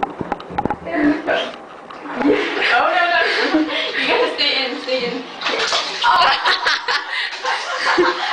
oh no no! you gotta stay in, stay in. Oh.